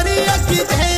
हमारी अखी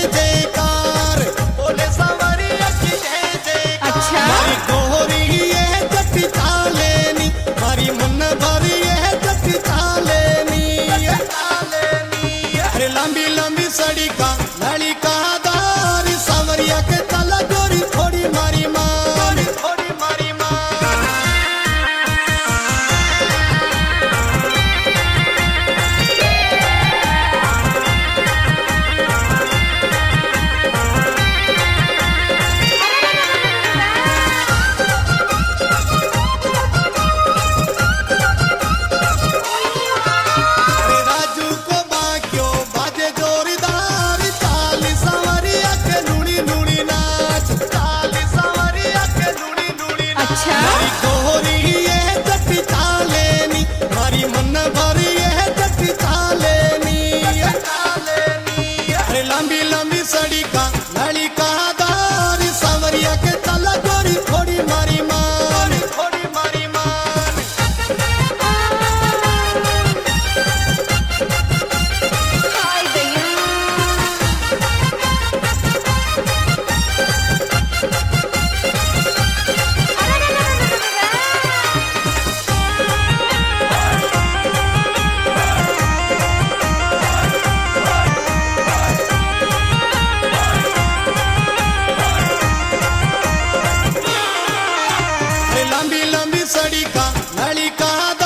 ಸಡಿಕ ನಳಿಕಾದ